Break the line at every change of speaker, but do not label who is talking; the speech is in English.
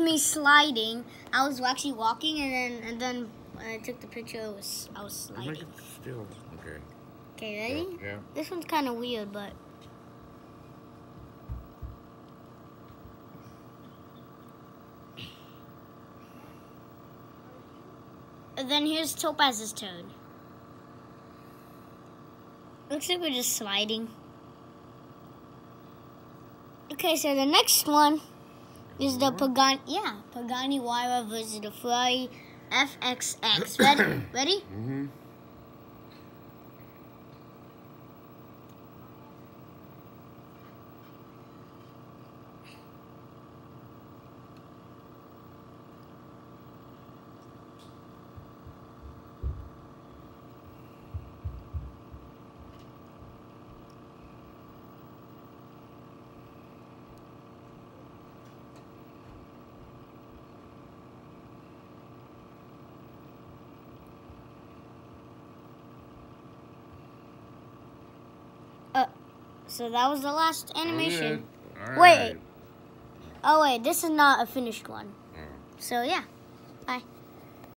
me sliding. I was actually walking, and then and then when I took the picture, it was I was sliding.
still. Okay.
Okay, ready?
Yeah.
This one's kind of weird, but. And then here's Topaz's turn. Looks like we're just sliding. Okay, so the next one is the mm-hmm. Pagani. Yeah, Pagani Huayra versus the Ferrari FXX. Ready? Ready?
Mm-hmm. Mm-hmm.
So that was the last animation.
All
Wait. Oh wait, this is not a finished one.
Oh.
So yeah. Bye.